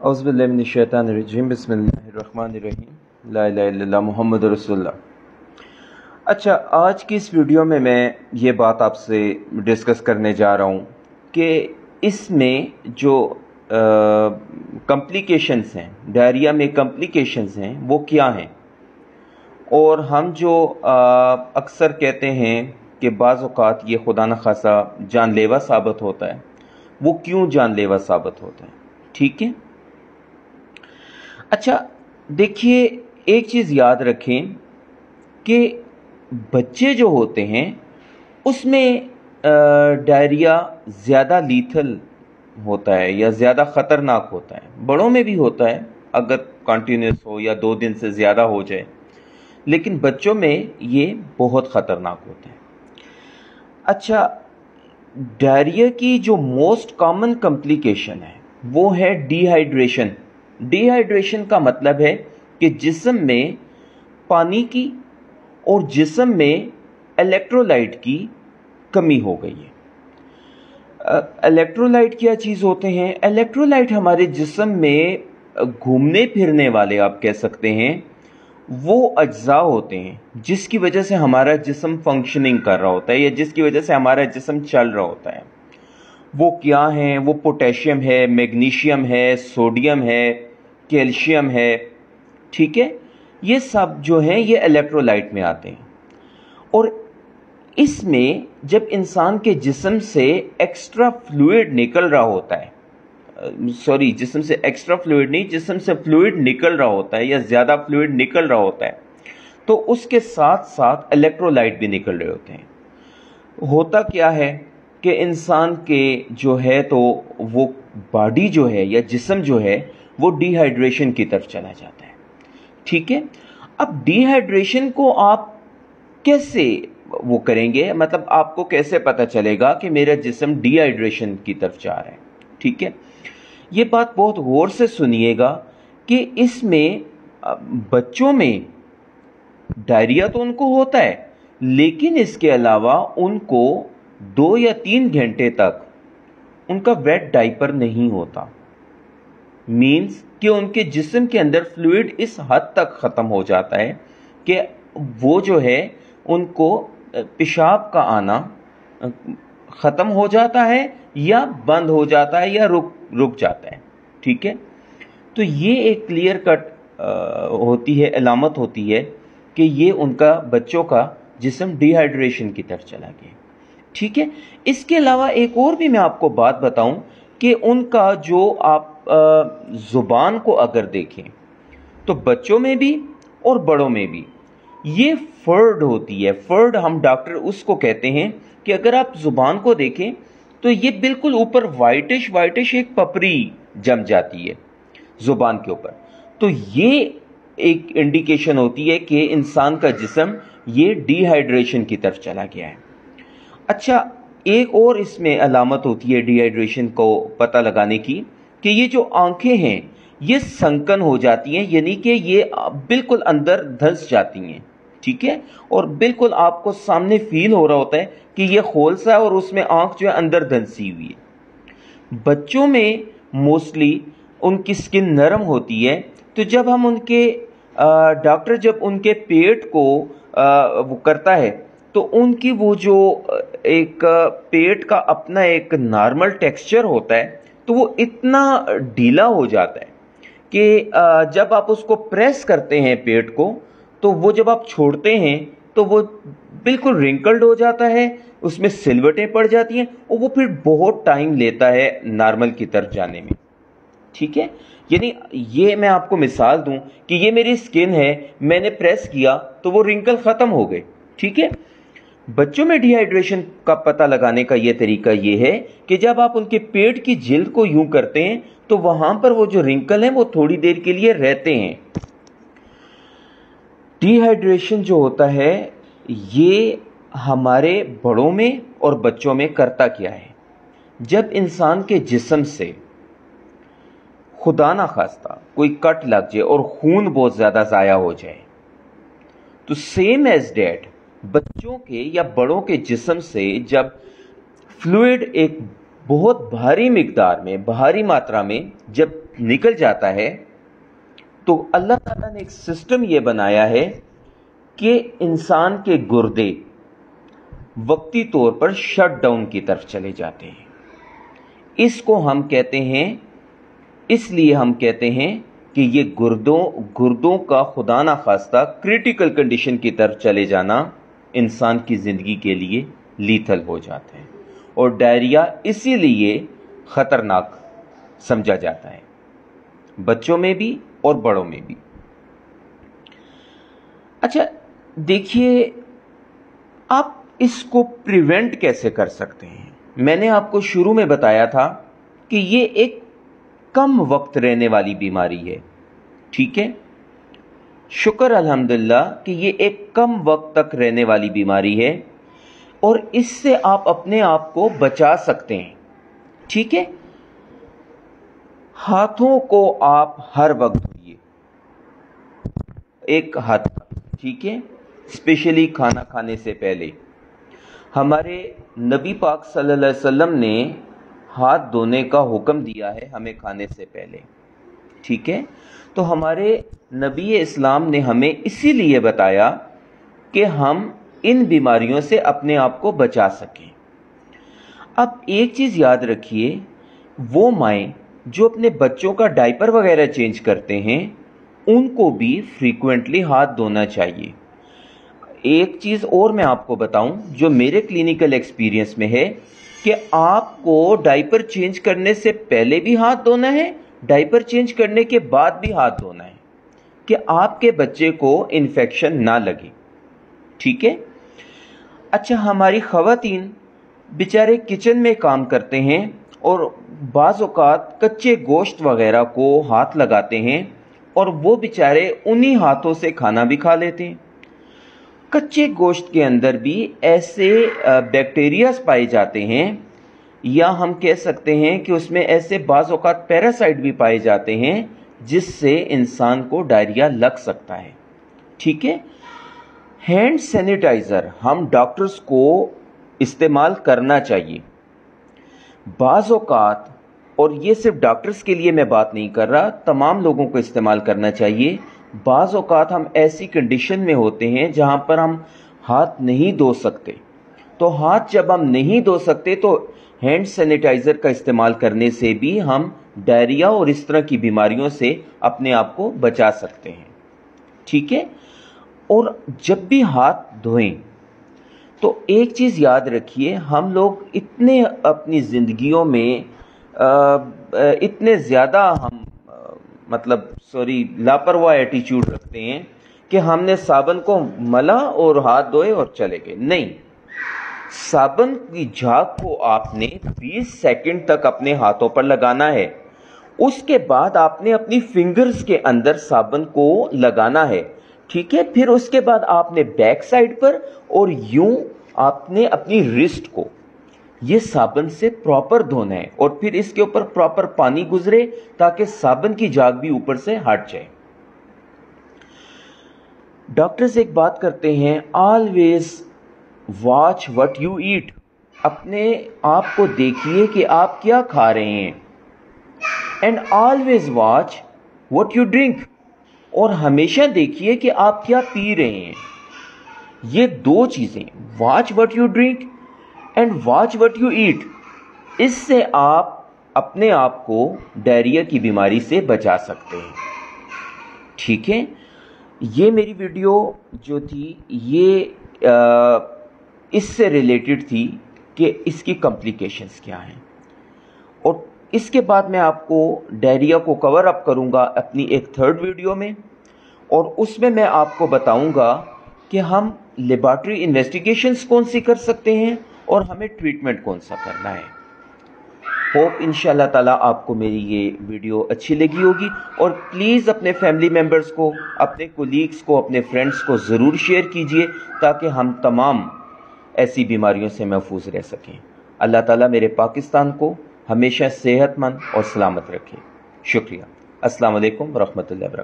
अज़बिल्लिनशैतानरजीम बसमीम ला मोहम्मद रसोल्ला अच्छा आज की इस वीडियो में मैं ये बात आपसे डिस्कस करने जा रहा हूँ कि इसमें जो कम्प्लिकेशंस हैं डायरिया में कम्प्लिकेशंस हैं वो क्या हैं और हम जो अक्सर कहते हैं कि बाज़ अवत ये खुदा न खासा जानलेवा साबित होता है वो क्यों जानलेवा साबित होता है ठीक है अच्छा देखिए, एक चीज़ याद रखें कि बच्चे जो होते हैं, उसमें डायरिया ज़्यादा लीथल होता है या ज़्यादा ख़तरनाक होता है। बड़ों में भी होता है, अगर कंटिन्यूस हो या दो दिन से ज़्यादा हो जाए। लेकिन बच्चों में ये बहुत ख़तरनाक होता है। अच्छा डायरिया की जो मोस्ट कॉमन कम्प्लिकेशन है, वो है डिहाइड्रेशन डिहाइड्रेशन का मतलब है कि जिसम में पानी की और जिसम में इलेक्ट्रोलाइट की कमी हो गई है। इलेक्ट्रोलाइट क्या चीज़ होते हैं? इलेक्ट्रोलाइट हमारे जिसम में घूमने फिरने वाले, आप कह सकते हैं, वो अज्जा होते हैं, जिसकी वजह से हमारा जिसम फंक्शनिंग कर रहा होता है या जिसकी वजह से हमारा जिसम चल रहा होता है। वो क्या हैं? वो पोटेशियम है, मैग्नीशियम है, सोडियम है कैल्शियम है, ठीक है? ये सब जो हैं, ये इलेक्ट्रोलाइट में आते हैं। और इसमें जब इंसान के जिसम से एक्स्ट्रा फ्लूड निकल रहा होता है सॉरी जिसम से एक्स्ट्रा फ्लूड नहीं, जिसम से फ्लूड निकल रहा होता है या ज़्यादा फ्लूड निकल रहा होता है तो उसके साथ साथ इलेक्ट्रोलाइट भी निकल रहे होते हैं। होता क्या है कि इंसान के जो है तो वो बॉडी जो है या जिसम जो है वो डिहाइड्रेशन की तरफ़ चला जाता है। ठीक है? अब डिहाइड्रेशन को आप कैसे वो करेंगे? मतलब आपको कैसे पता चलेगा कि मेरा जिसम डिहाइड्रेशन की तरफ़ जा रहा है? ठीक है? ये बात बहुत गौर से सुनिएगा कि इसमें बच्चों में डायरिया तो उनको होता है, लेकिन इसके अलावा उनको दो या तीन घंटे तक उनका वेट डाइपर नहीं होता। मीन्स कि उनके जिस्म के अंदर फ्लूड इस हद तक ख़त्म हो जाता है कि वो जो है, उनको पेशाब का आना ख़त्म हो जाता है या बंद हो जाता है या रुक रुक जाता है। ठीक है? तो ये एक क्लियर कट होती है, अलामत होती है कि ये उनका, बच्चों का जिसम डिहाइड्रेशन की तरफ़ चला गया। ठीक है? इसके अलावा एक और भी मैं आपको बात बताऊँ कि उनका जो आप ज़ुबान को अगर देखें तो बच्चों में भी और बड़ों में भी ये फर्ड होती है। फर्ड हम डॉक्टर उसको कहते हैं कि अगर आप ज़ुबान को देखें तो ये बिल्कुल ऊपर वाइटिश वाइटिश एक पपरी जम जाती है ज़ुबान के ऊपर। तो ये एक इंडिकेशन होती है कि इंसान का जिसम ये डिहाइड्रेशन की तरफ़ चला गया है। अच्छा एक और इसमें अलामत होती है डिहाइड्रेशन को पता लगाने की। कि ये जो आँखें हैं, ये संकन हो जाती हैं, यानी कि ये बिल्कुल अंदर धंस जाती हैं, ठीक है? और बिल्कुल आपको सामने फील हो रहा होता है कि ये खोलसा है और उसमें आँख जो है अंदर धंसी हुई है। बच्चों में मोस्टली उनकी स्किन नरम होती है तो जब हम उनके डॉक्टर जब उनके पेट को वो करता है तो उनकी वो जो एक पेट का अपना एक नॉर्मल टेक्सचर होता है तो वो इतना ढीला हो जाता है कि जब आप उसको प्रेस करते हैं पेट को तो वो जब आप छोड़ते हैं तो वो बिल्कुल रिंकल्ड हो जाता है, उसमें सिलवटें पड़ जाती हैं और वो फिर बहुत टाइम लेता है नॉर्मल की तरफ़ जाने में। ठीक है? यानी ये मैं आपको मिसाल दूँ कि ये मेरी स्किन है, मैंने प्रेस किया तो वो रिंकल ख़त्म हो गए। ठीक है? बच्चों में डिहाइड्रेशन का पता लगाने का यह तरीका यह है कि जब आप उनके पेट की जिल्द को यूँ करते हैं तो वहाँ पर वो जो रिंकल हैं, वो थोड़ी देर के लिए रहते हैं। डिहाइड्रेशन जो होता है, ये हमारे बड़ों में और बच्चों में करता क्या है? जब इंसान के जिसम से खुदा ना खास्ता कोई कट लग जाए और खून बहुत ज़्यादा ज़ाया हो जाए तो सेम एज डेट बच्चों के या बड़ों के जिसम से जब फ्लूड एक बहुत भारी मकदार में, भारी मात्रा में जब निकल जाता है तो अल्लाह ताला ने एक सिस्टम ये बनाया है कि इंसान के गुर्दे वक्ती तौर पर शट डाउन की तरफ़ चले जाते हैं। इसको हम कहते हैं, इसलिए हम कहते हैं कि ये गुर्दों गुर्दों का खुदा ना खास्ता क्रिटिकल कंडीशन की तरफ़ चले जाना इंसान की ज़िंदगी के लिए लीथल हो जाता है और डायरिया इसीलिए ख़तरनाक समझा जाता है। बच्चों में भी और बड़ों में भी। अच्छा देखिए, आप इसको प्रिवेंट कैसे कर सकते हैं? मैंने आपको शुरू में बताया था कि ये एक कम वक्त रहने वाली बीमारी है, ठीक है? शुक्र अल्हम्दुलिल्लाह कि ये एक कम वक्त तक रहने वाली बीमारी है और इससे आप अपने आप को बचा सकते हैं। ठीक है? हाथों को आप हर वक्त धोइए। एक हाथ ठीक है? स्पेशली खाना खाने से पहले। हमारे नबी पाक सल्लल्लाहु अलैहि वसल्लम ने हाथ धोने का हुक्म दिया है हमें खाने से पहले। ठीक है? तो हमारे नबी इस्लाम ने हमें इसीलिए बताया कि हम इन बीमारियों से अपने आप को बचा सकें। अब एक चीज़ याद रखिए, वो माएँ जो अपने बच्चों का डायपर वगैरह चेंज करते हैं, उनको भी फ्रीक्वेंटली हाथ धोना चाहिए। एक चीज़ और मैं आपको बताऊँ, जो मेरे क्लिनिकल एक्सपीरियंस में है कि आपको डायपर चेंज करने से पहले भी हाथ धोना है डायपर चेंज करने के बाद भी हाथ धोना है कि आपके बच्चे को इन्फेक्शन ना लगे। ठीक है? अच्छा हमारी खातन बेचारे किचन में काम करते हैं और बाज़ात कच्चे गोश्त वगैरह को हाथ लगाते हैं और वो बेचारे उन्हीं हाथों से खाना भी खा लेते हैं। कच्चे गोश्त के अंदर भी ऐसे बैक्टीरियाज पाए जाते हैं या हम कह सकते हैं कि उसमें ऐसे बाज़ात पैरासाइट भी पाए जाते हैं जिससे इंसान को डायरिया लग सकता है। ठीक है? हैंड सैनिटाइज़र हम डॉक्टर्स को इस्तेमाल करना चाहिए। बाज़ात और ये सिर्फ़ डॉक्टर्स के लिए मैं बात नहीं कर रहा, तमाम लोगों को इस्तेमाल करना चाहिए। बाज़ अवत हम ऐसी कंडीशन में होते हैं जहाँ पर हम हाथ नहीं धो सकते। तो हाथ जब हम नहीं धो सकते तो हैंड सैनिटाइज़र का इस्तेमाल करने से भी हम डायरिया और इस तरह की बीमारियों से अपने आप को बचा सकते हैं। ठीक है? और जब भी हाथ धोएँ तो एक चीज़ याद रखिए, हम लोग इतने अपनी ज़िंदगियों में इतने ज़्यादा हम मतलब सॉरी लापरवाह एटीट्यूड रखते हैं कि हमने साबन को मला और हाथ धोए और चले गए। नहीं। साबन की झाग को आपने 20 सेकंड तक अपने हाथों पर लगाना है। उसके बाद आपने अपनी फिंगर्स के अंदर साबन को लगाना है। ठीक है? फिर उसके बाद आपने बैक साइड पर और यूँ आपने अपनी रिस्ट को। ये साबन से प्रॉपर धोना है और फिर इसके ऊपर प्रॉपर पानी गुजरे ताकि साबन की जाग भी ऊपर से हट जाए। डॉक्टर्स, एक बात करते हैं always watch what you eat अपने आप को देखिए कि आप क्या खा रहे हैं। And always watch what you drink और हमेशा देखिए कि आप क्या पी रहे हैं। ये दो चीज़ें watch what you drink and watch what you eat इससे आप अपने आप को डायरिया की बीमारी से बचा सकते हैं। ठीक है? ये मेरी वीडियो जो थी ये आ, इससे रिलेटेड थी कि इसकी कॉम्प्लिकेशंस क्या हैं। और इसके बाद मैं आपको डायरिया को कवर अप करूँगा अपनी एक थर्ड वीडियो में, और उसमें मैं आपको बताऊँगा कि हम लेबॉर्ट्री इन्वेस्टिगेशंस कौन सी कर सकते हैं और हमें ट्रीटमेंट कौन सा करना है। होप इन ताला आपको मेरी ये वीडियो अच्छी लगी होगी, और प्लीज़ अपने फैमिली मेंबर्स को, अपने कोलीग्स को, अपने फ्रेंड्स को ज़रूर शेयर कीजिए, ताकि हम तमाम ऐसी बीमारियों से महफूज रह सकें। अल्लाह ताला मेरे पाकिस्तान को हमेशा सेहतमंद और सलामत रखे। शुक्रिया। अस्सलाम वालेकुम रहमतुल्लाहि व